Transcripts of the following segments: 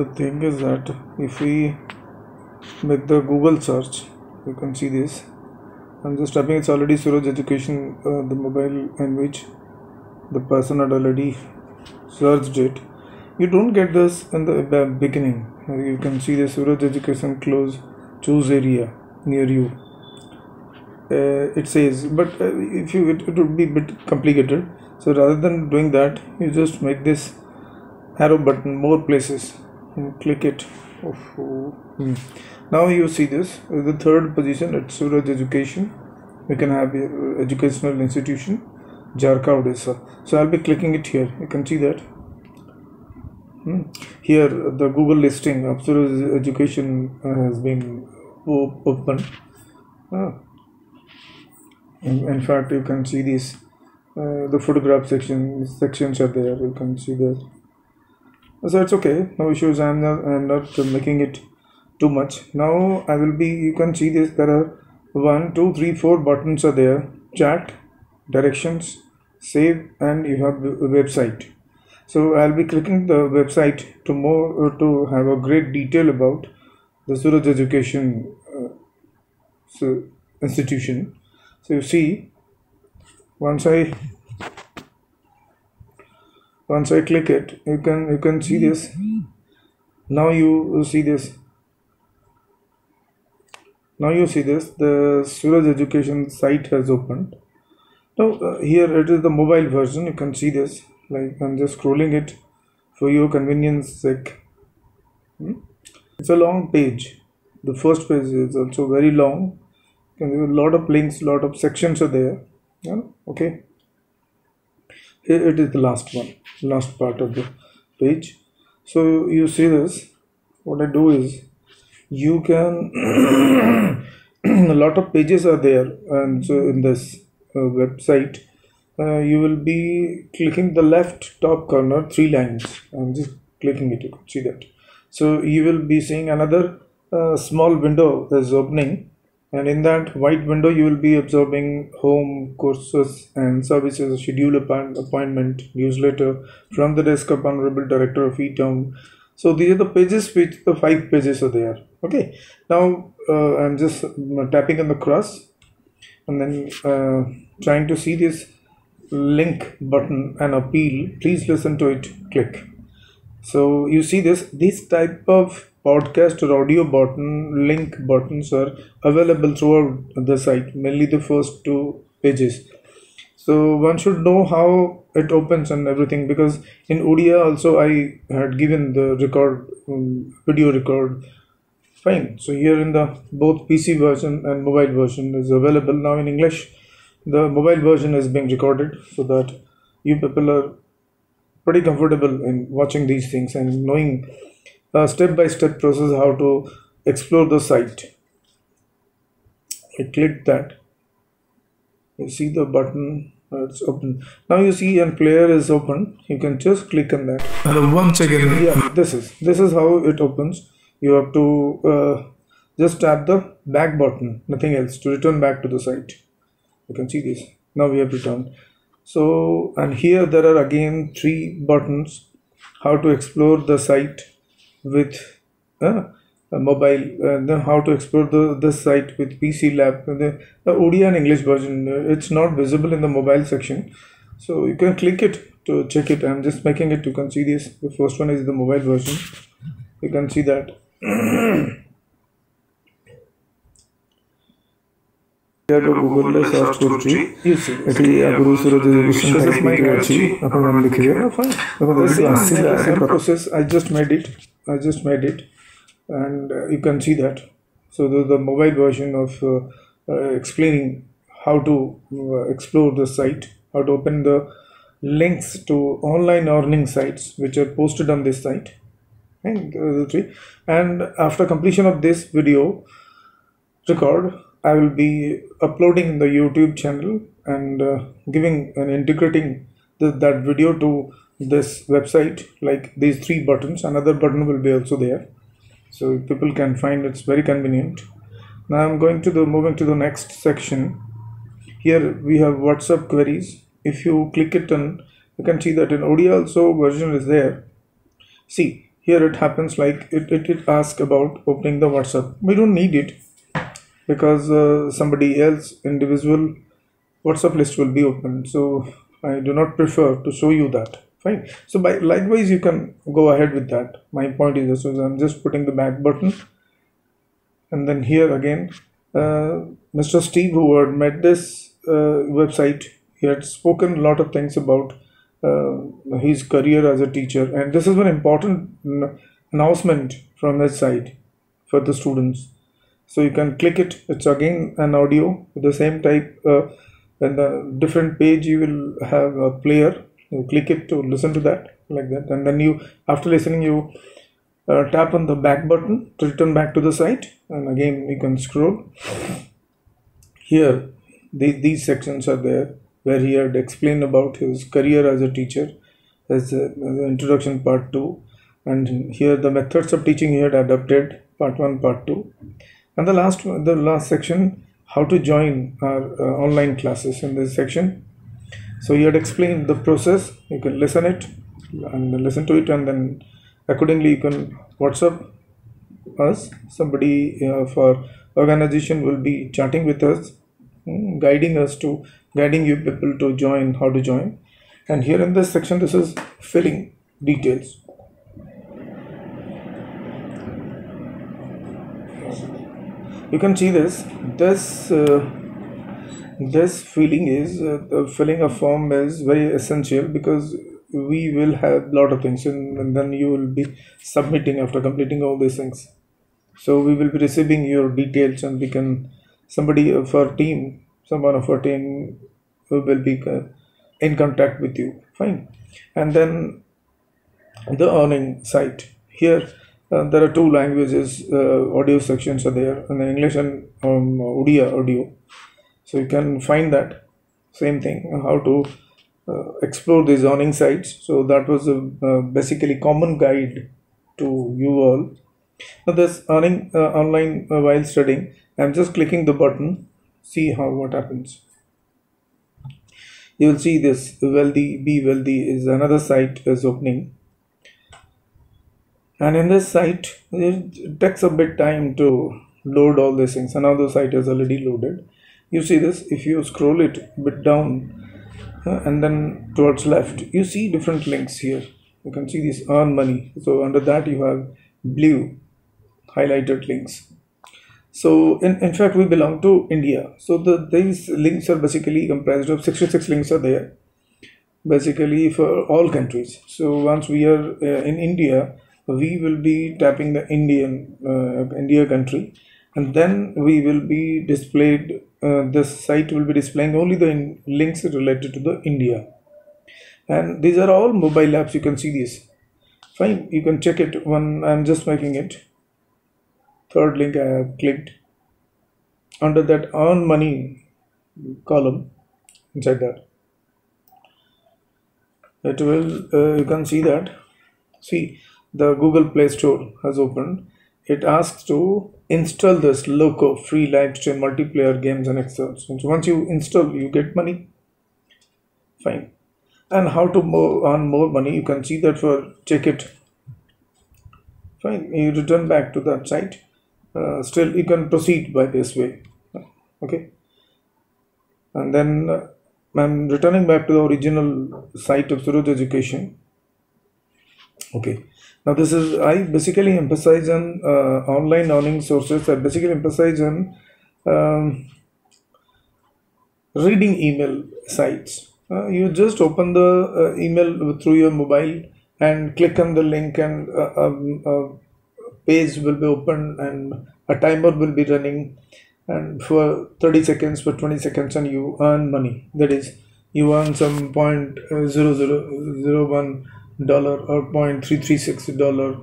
the thing is that if we make the google search you can see this. I'm just typing it's already suraj education uh, the mobile in which the person had already searched it. You don't get this in the beginning. You can see the suraj education close choose area near you. Uh, it says but uh, if you it, it would be a bit complicated. So rather than doing that you just make this arrow button more places click it oh, hmm. now you see this the third position at suraj education we can have uh, educational institution jarka odisha so i'll be clicking it here you can see that Hmm. Here, the Google listing of Suraj Education uh, has been open. Ah. In, in fact, you can see this Uh, the photograph section sections are there. You can see that. So it's okay. No issues. I'm not. I'm not making it too much. Now I will be. You can see this. There are one, two, three, four buttons are there. Chat, directions, save, and you have website so i'll be clicking the website to more uh, to have a great detail about the suraj education uh, so institution so you see once i once i click it you can you can see this. Now you see this. Now you see this. The suraj education site has opened. Now uh, here it is the mobile version. You can see this. Like i'm just scrolling it for your convenience sake. Hmm? it's a long page. The first page is also very long. And there are a lot of links lot of sections are there. Yeah okay it is the last one last part of the page. So you see this. What i do is you can a lot of pages are there and so in this uh, website uh, you will be clicking the left top corner three lines. I'm just clicking it you can see that. So you will be seeing another uh, small window is opening and in that white window you will be absorbing home courses and services schedule appoint- appointment newsletter from the desk of honorable director of e-town so these are the pages which the five pages are there. Okay. Now uh, i'm just uh, tapping on the cross and then uh, trying to see this link button and appeal. Please listen to it. Click. So you see this this type of podcast or audio button link buttons are available throughout the site mainly the first two pages. So one should know how it opens and everything because in odia also i had given the record um, video record. Fine. So here in the both pc version and mobile version is available. Now in english the mobile version is being recorded so that you people are pretty comfortable in watching these things and knowing step by step process how to explore the site. I click that. You see the button uh, it's open. Now you see and player is open. You can just click on that. And once again, yeah this is this is how it opens. You have to uh, just tap the back button nothing else to return back to the site. You can see this. Now we have returned so and here there are again three buttons how to explore the site with uh, a mobile uh, and how to export the this site with PC lab uh, the, the and English version. Uh, it's not visible in the mobile section. So you can click it to check it. I'm just making it you can see this the first one is the mobile version. You can see that. Google search कर process I I just made it. And uh, you can see that. So the, the mobile version of uh, uh, explaining how to uh, explore the site how to open the links to online earning sites which are posted on this site. And the three. And after completion of this video record I will be uploading in the YouTube channel and uh, giving and integrating the, that video to this website like these three buttons another button will be also there. So people can find it's very convenient. Now i'm going to the moving to the next section. Here we have whatsapp queries. If you click it and you can see that in odia also version is there. See here it happens like it, it, it asks about opening the whatsapp. We don't need it because uh, somebody else individual whatsapp list will be opened. So i do not prefer to show you that fine. So by likewise you can go ahead with that. My point is this so i'm just putting the back button. And then here again uh, mr steve howard met this uh, website he had spoken a lot of things about uh, his career as a teacher. And this is an important announcement from his side for the students. So you can click it. It's again an audio with the same type uh, and the different page you will have a player you click it to listen to that like that. And then you after listening you uh, tap on the back button to return back to the site. And again you can scroll. Here these, these sections are there where he had explained about his career as a teacher as, a, as an introduction part 2 and here the methods of teaching he had adopted part 1 part 2 and the last the last section how to join our uh, online classes in this section so he had explained the process you can listen it and listen to it and then accordingly you can whatsapp us. Somebody for organization will be chatting with us mm, guiding us to guiding you people to join how to join. And here in this section this is filling details. You can see this. This uh, this feeling is uh, filling a form is very essential because we will have a lot of things and, and then you will be submitting after completing all these things. So we will be receiving your details and we can somebody of our team someone of our team will be uh, in contact with you. Fine. And then the earning site. Here uh, there are two languages uh, audio sections are there in english and um, odia audio so you can find that same thing how to uh, explore these earning sites. So that was a uh, basically common guide to you all. Now this earning uh, online uh, while studying i'm just clicking the button see how what happens. You will see this wealthy be wealthy is another site is opening. And in this site it takes a bit time to load all these things. And now the site is already loaded you see this if you scroll it a bit down uh, and then towards left you see different links here. You can see this earn money. So under that you have blue highlighted links. So in, in fact we belong to india. So the these links are basically comprised of 66 links are there basically for all countries. So once we are uh, in india we will be tapping the indian uh, india country and then we will be displayed uh, this site will be displaying only the in- links related to the india. And these are all mobile apps you can see these. Fine you can check it. When i'm just making it. Third link i have clicked. Under that earn money column inside that. It will uh, you can see that. See the google play store has opened it asks to install this loco free live stream multiplayer games and esports so once you install you get money. Fine. And how to more, earn more money you can see that for check it. Fine. You return back to that site. Uh, still you can proceed by this way. Okay. And then uh, I'm returning back to the original site of Suraj Education. Okay, now this is I basically emphasize on uh, online earning sources. I basically emphasize on um, reading email sites. Uh, you just open the uh, email through your mobile and click on the link, and uh, um, a page will be open, and a timer will be running and for 30 seconds for 20 seconds and you earn money that is you earn some point uh, zero zero zero one dollar or 0.336 dollar.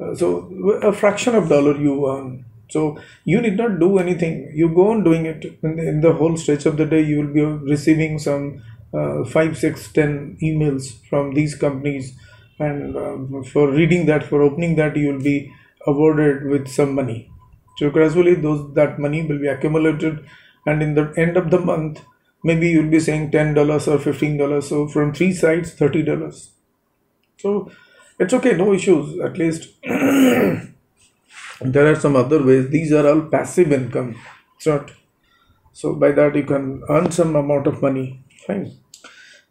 Uh, so a fraction of dollar you earn. So you need not do anything. You go on doing it. In the, in the whole stretch of the day you will be receiving some uh, five six ten emails from these companies. And um, for reading that for opening that you will be awarded with some money. So gradually those that money will be accumulated. And in the end of the month maybe you'll be saying $10 or $15 so from three sites $30 so it's okay no issues at least there are some other ways. These are all passive income it's not so by that you can earn some amount of money fine.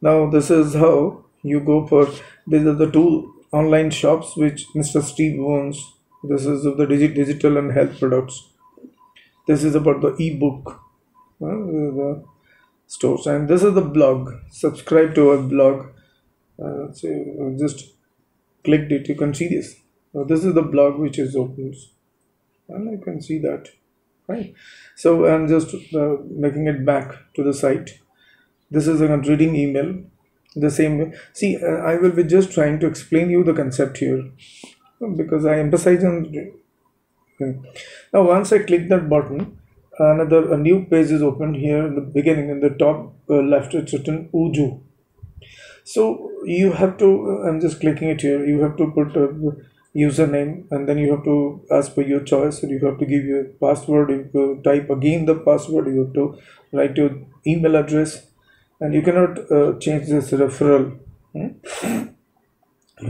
Now this is how you go for these are the two online shops which mr steve owns. This is of the digi- digital and health products. This is about the ebook uh, the stores. And this is the blog. Subscribe to our blog uh, so you just clicked it. You can see this. Now this is the blog which is open. And you can see that. Right so i'm just uh, making it back to the site. This is a reading email. The same way. See uh, i will be just trying to explain you the concept here because i emphasize on now once i click that button another a new page is opened here in the beginning. In the top uh, left it's written uju so you have to i'm just clicking it here you have to put a username and then you have to ask for your choice you have to give your password you have to type again the password you have to write your email address and you cannot uh, change this referral. Hmm?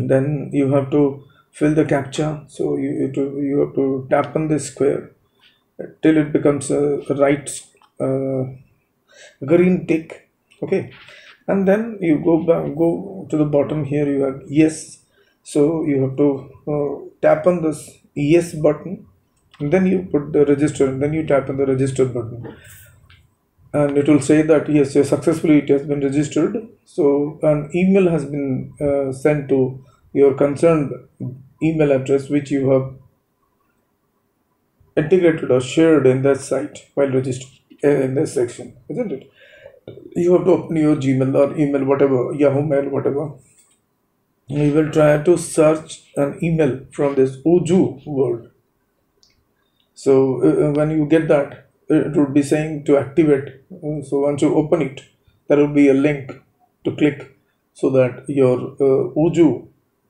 then you have to fill the captcha. So you, you, have to, you have to tap on this square till it becomes a right uh, green tick. Okay and then you go back go to the bottom here you have yes. So you have to uh, tap on this yes button. And then you put the register and then you tap on the register button. And it will say that yes successfully it has been registered. So an email has been uh, sent to your concerned email address which you have integrated or shared in that site while registering in this section isn't it you have to open your gmail or email whatever yahoo mail whatever. You will try to search an email from this uju world. so uh, when you get that it would be saying to activate. Uh, so once you open it there will be a link to click so that your uh, uju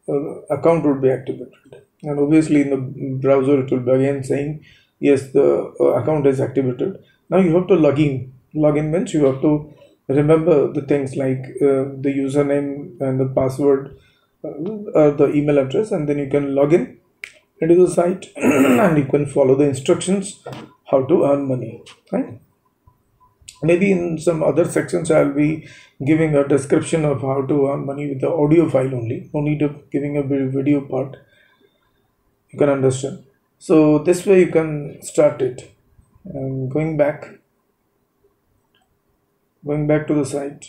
uh, account would be activated. And obviously in the browser it will be again saying yes the uh, account is activated. Now you have to log in log in means you have to remember the things like uh, the username and the password uh, uh, the email address and then you can log in into the site and you can follow the instructions how to earn money right? Maybe in some other sections i'll be giving a description of how to earn money with the audio file only no need of giving a video part. You can understand. So this way you can start it. And going back going back to the site.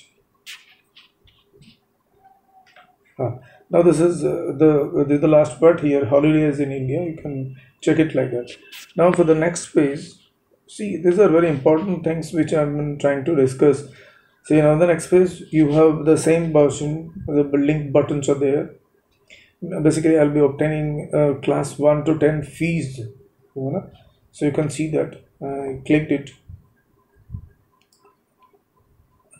Ah, now this is uh, the this is the last part here holidays in india. You can check it like that. Now for the next phase see these are very important things which been trying to discuss. See now the next phase you have the same version the link buttons are there. Basically i'll be obtaining uh, class 1 to 10 fees you know? so you can see that. I clicked it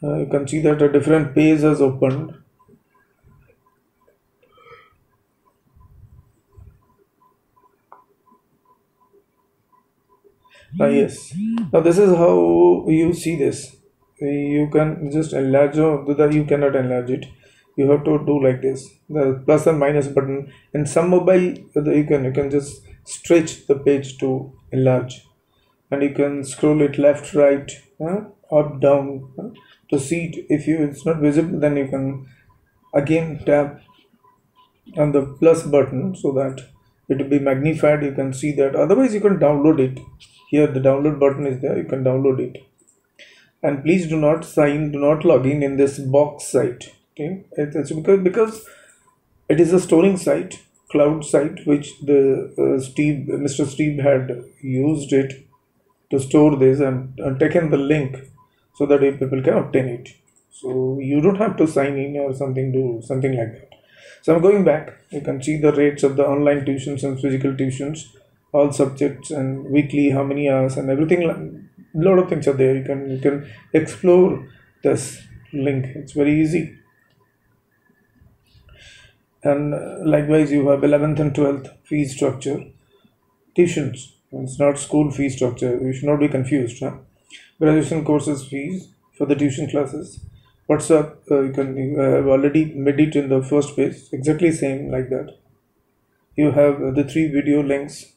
uh, you can see that a different page has opened Ah, yes. Now this is how you see this. You can just enlarge that. You cannot enlarge it. You have to do like this. The plus and minus button. In some mobile, you can you can just stretch the page to enlarge, and you can scroll it left, right, up, down to see it. If you it's not visible, then you can again tap on the plus button so that it will be magnified. You can see that. Otherwise you can download it. Here the download button is there. You can download it. And please do not sign do not log in in this box site. Okay? It's because because it is a storing site cloud site which the uh, steve mr steve had used it to store this and, and taken the link so that people can obtain it. So you don't have to sign in or something do something like that. So i'm going back. You can see the rates of the online tuitions and physical tuitions all subjects and weekly how many hours and everything. A lot of things are there. You can you can explore this link. It's very easy. And uh, likewise you have 11th and 12th fee structure. Tuitions. It's not school fee structure. You should not be confused huh? Graduation courses fees for the tuition classes WhatsApp, uh, you can you have already made it in the first page, exactly same like that. You have uh, the three video links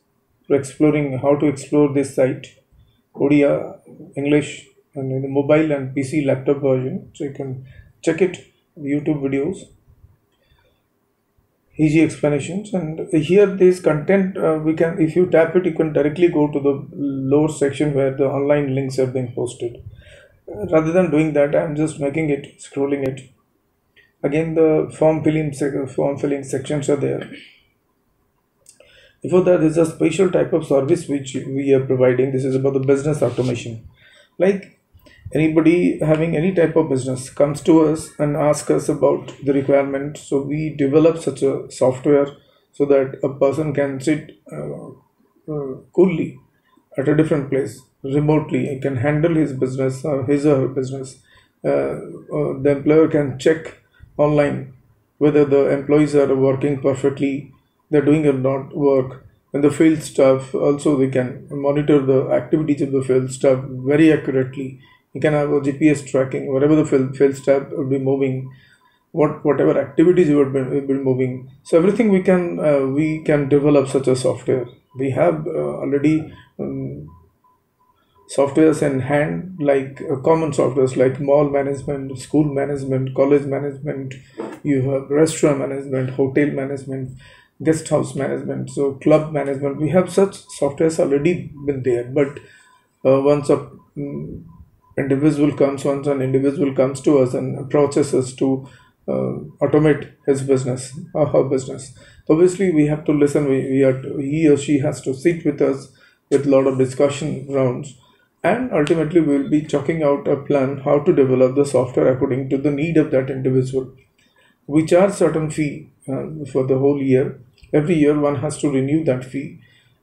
for exploring how to explore this site, Odia, English, and in the mobile and PC laptop version. So you can check it, YouTube videos, easy explanations, and here this content uh, we can if you tap it, you can directly go to the lower section where the online links are being posted. Rather than doing that i'm just making it scrolling it. Again the form filling form filling sections are there. Before that there's a special type of service which we are providing. This is about the business automation. Like anybody having any type of business comes to us and asks us about the requirement. So we develop such a software so that a person can sit uh, uh, coolly at a different place remotely he can handle his business or his or her business. Uh, uh, the employer can check online whether the employees are working perfectly they're doing or not work. And the field staff also we can monitor the activities of the field staff very accurately you can have a gps tracking wherever the field, field staff will be moving what whatever activities you would be, be moving. So everything we can uh, we can develop such a software. We have uh, already um, softwares in hand like uh, common softwares like mall management school management college management. You have restaurant management hotel management guest house management so club management. We have such softwares already been there but uh, once a mm, individual comes once an individual comes to us and approaches us to uh, automate his business or her business. Obviously we have to listen. We, we are to, he or she has to sit with us with a lot of discussion rounds. And ultimately we will be chalking out a plan how to develop the software according to the need of that individual we charge certain fee uh, for the whole year. Every year one has to renew that fee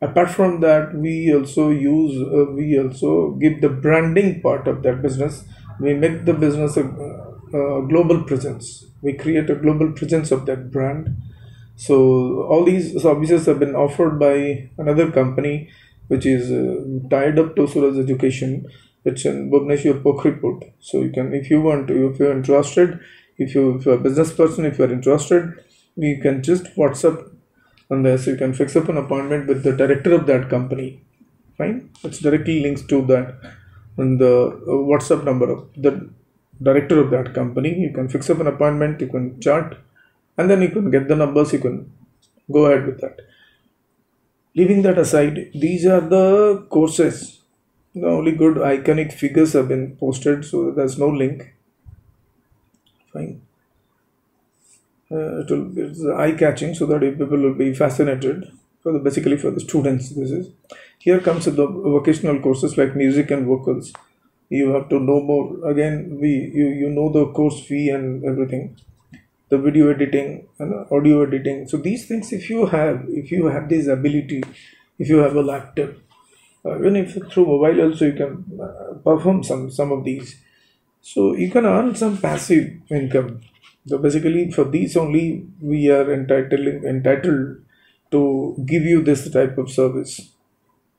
apart from that we also use uh, we also give the branding part of that business we make the business a, a global presence we create a global presence of that brand so all these services have been offered by another company which is uh, tied up to Suraj Education. It's in Bhubaneswar Pokhriput. So you can, if you want, to, if you're interested, if you if you're a business person, if you're interested, you can just WhatsApp on this. You can fix up an appointment with the director of that company. Fine, it's directly links to that and the uh, WhatsApp number of the director of that company. You can fix up an appointment. You can chat, and then you can get the numbers. You can go ahead with that leaving that aside these are the courses the only good iconic figures have been posted so there's no link fine will it's eye catching so that people will be fascinated for the basically for the students this is. Here comes the vocational courses like music and vocals. You have to know more. Again we you, you know the course fee and everything. The video editing and audio editing. So these things if you have if you have this ability if you have a laptop uh, even if through mobile also you can uh, perform some some of these. So you can earn some passive income so basically for these only we are entitled entitled to give you this type of service.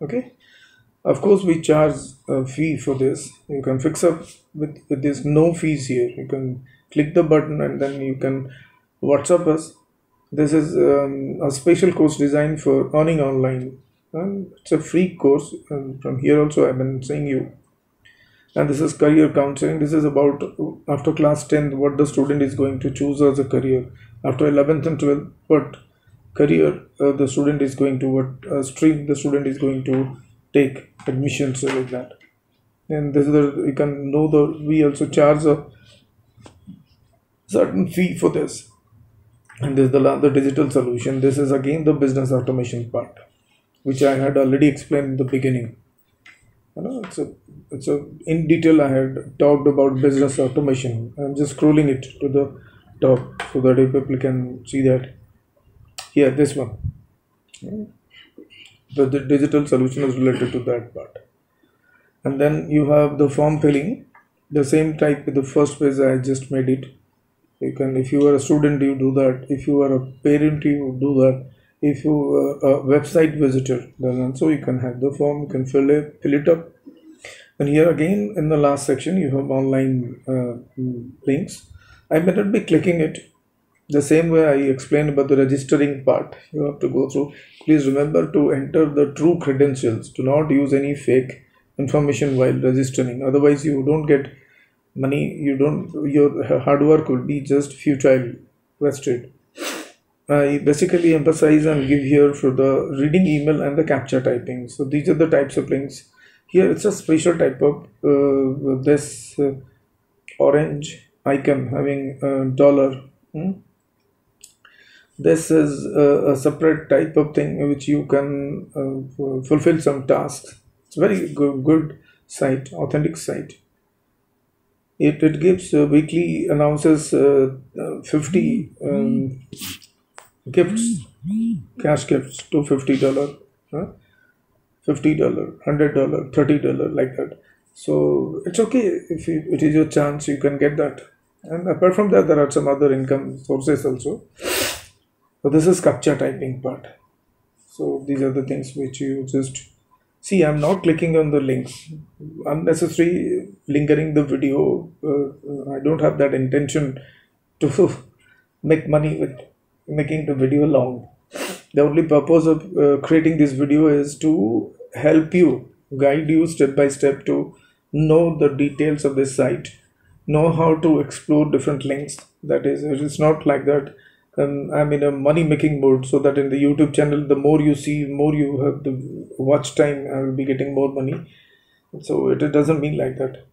Okay? Of course we charge a fee for this. You can fix up with, with this. No fees here. You can click the button and then you can whatsapp us. This is um, a special course designed for earning online. And it's a free course and from here also i've been saying you and this is career counseling. This is about after class 10 what the student is going to choose as a career. After 11th and 12th what career uh, the student is going to what uh, stream the student is going to take. Admissions like that. And this is the you can know the we also charge a certain fee for this. And this is the, the digital solution. This is again the business automation part which i had already explained in the beginning. You know it's a a in detail i had talked about business automation. I'm just scrolling it to the top so that people can see that. Here this one. The, the digital solution is related to that part. And then you have the form filling. The same type with the first page i just made it. You can if you are a student you do that. If you are a parent you do that. If you are a website visitor then also you can have the form you can fill it fill it up and here again in the last section you have online uh, links. I may not be clicking it the same way i explained about the registering part you have to go through. Please remember to enter the true credentials. Do not use any fake information while registering. Otherwise you don't get money. You don't your hard work will be just futile wasted. I basically emphasize and give here for the reading email and the captcha typing. So these are the types of links. Here it's a special type of uh, this uh, orange icon having a dollar. hmm? This is a, a separate type of thing which you can uh, fulfill some tasks. It's very good, good site, authentic site. It, it gives uh, weekly announces uh, uh, 50 um, gifts, cash gifts, to 50 dollar huh? Fifty dollar, hundred dollar, thirty dollar, like that. So it's okay if it is your chance, you can get that. And apart from that, there are some other income sources also. So this is captcha typing part. So these are the things which you just see. I'm not clicking on the links, unnecessary lingering the video. Uh, I don't have that intention to make money with making the video long. The only purpose of uh, creating this video is to help you, guide you step by step to know the details of this site, know how to explore different links. That is, it is not like that. Um, I'm in a money making mode, so that in the YouTube channel, the more you see, more you have the watch time, I will be getting more money. So it, it doesn't mean like that.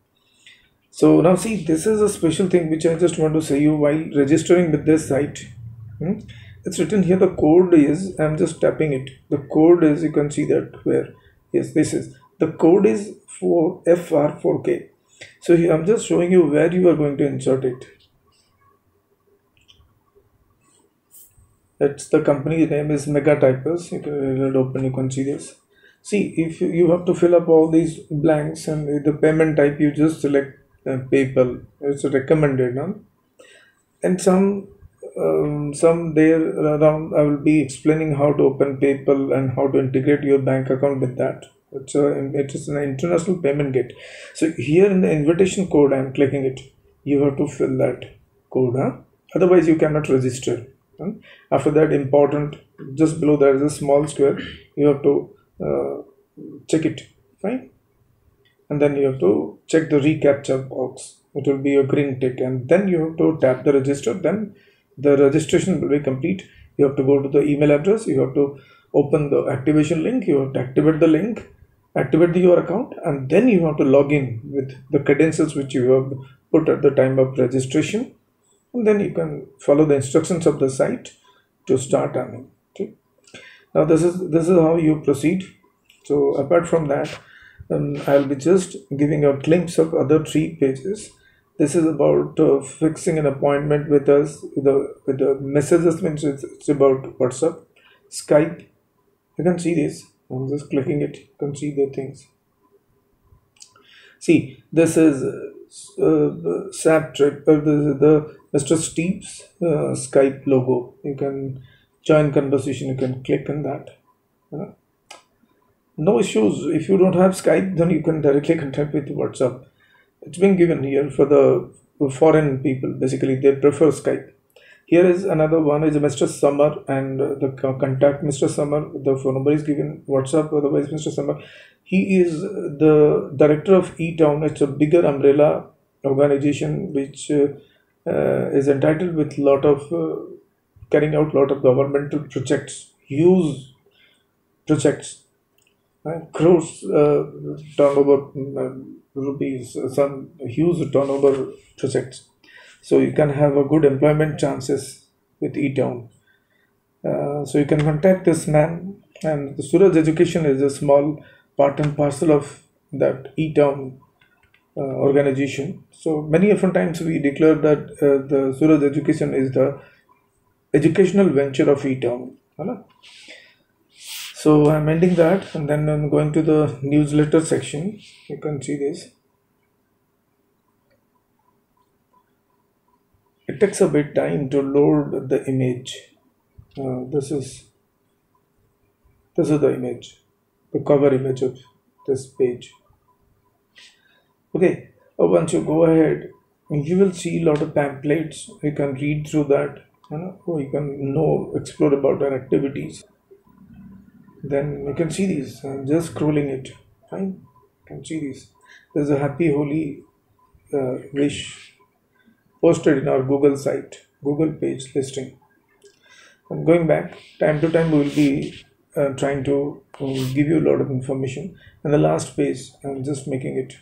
So now see, this is a special thing which I just want to say you while registering with this site. Hmm? It's written here. The code is. I'm just tapping it. The code is. You can see that where. Yes, this is the code is for FR4K. So here I'm just showing you where you are going to insert it. It's the company name is Mega Typers. You can it open. You can see this. See, if you, you have to fill up all these blanks and the payment type, you just select uh, PayPal. It's recommended, no? and some um, some there around I will be explaining how to open PayPal and how to integrate your bank account with that. It's a, it is an international payment gate. So here in the invitation code, I am clicking it. You have to fill that code. Huh? Otherwise, you cannot register. huh? After that, important just below there is a small square. You have to uh, check it. Fine and then you have to check the recaptcha box it will be a green tick and then you have to tap the register then the registration will be complete. You have to go to the email address you have to open the activation link you have to activate the link activate the, your account and then you have to log in with the credentials which you have put at the time of registration. And then you can follow the instructions of the site to start earning okay? Now this is this is how you proceed. So apart from that um, i'll be just giving a glimpse of other three pages this is about uh, fixing an appointment with us with the with the messages means it's, it's about whatsapp skype. You can see this. I'm just clicking it. You can see the things. See this is uh, sap trip uh, is the mr steve's uh, skype logo. You can join conversation. You can click on that. Uh, no issues. If you don't have skype then you can directly contact with whatsapp it's been given here for the foreign people. Basically they prefer skype. Here is another one is mr Samar and the contact mr Samar. The phone number is given. Whatsapp otherwise mr Samar. He is the director of e-town. It's a bigger umbrella organization which uh, uh, is entitled with lot of uh, carrying out lot of governmental projects huge projects uh, crores uh, turnover uh, rupees, some huge turnover projects. So you can have a good employment chances with eTown. Uh, so you can contact this man, and the Suraj Education is a small part and parcel of that eTown uh, organization. So many different times we declare that uh, the Suraj Education is the educational venture of eTown. ना? So I'm ending that and then I'm going to the newsletter section. You can see this. It takes a bit time to load the image. Uh, this is this is the image, the cover image of this page. okay uh, once you go ahead you will see a lot of pamphlets you can read through that you know you can know explore about our activities then you can see these. I'm just scrolling it. Fine. You can see these. There's a happy holy uh, wish posted in our google site google page listing. And going back. Time to time we will be uh, trying to uh, give you a lot of information. And the last page i'm just making it.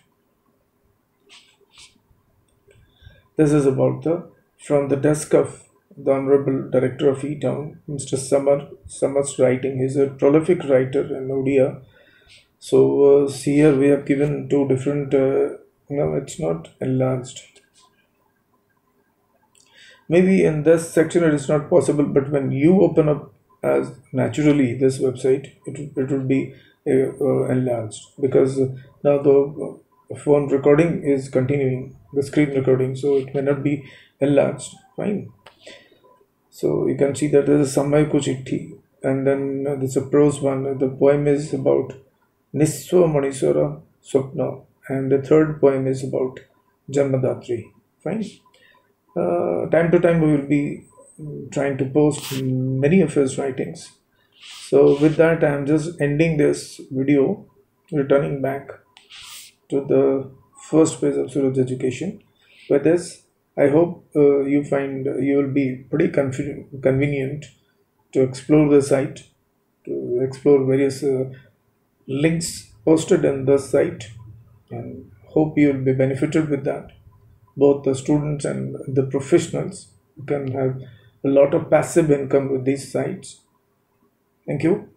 This is about the from the desk of the Honorable Director of E-Town, Mr. Samar Samar's writing. He's a prolific writer in Odia. So uh, here we have given two different. Uh, no, it's not enlarged. Maybe in this section it is not possible, but when you open up as naturally this website, it it will be uh, uh, enlarged because now the uh, phone recording is continuing, the screen recording, so it may not be enlarged. Fine. So you can see that there is a Samay Kuchitti and then there's a prose one. The poem is about Niswa Maniswara Swapna and the third poem is about Janmadatri. Fine. Uh, time to time we will be trying to post many of his writings. So with that I am just ending this video, returning back to the first phase of Suraj Education. With this, I hope uh, you find uh, you will be pretty convenient to explore the site, to explore various uh, links posted in the site, and hope you will be benefited with that. Both the students and the professionals can have a lot of passive income with these sites. Thank you.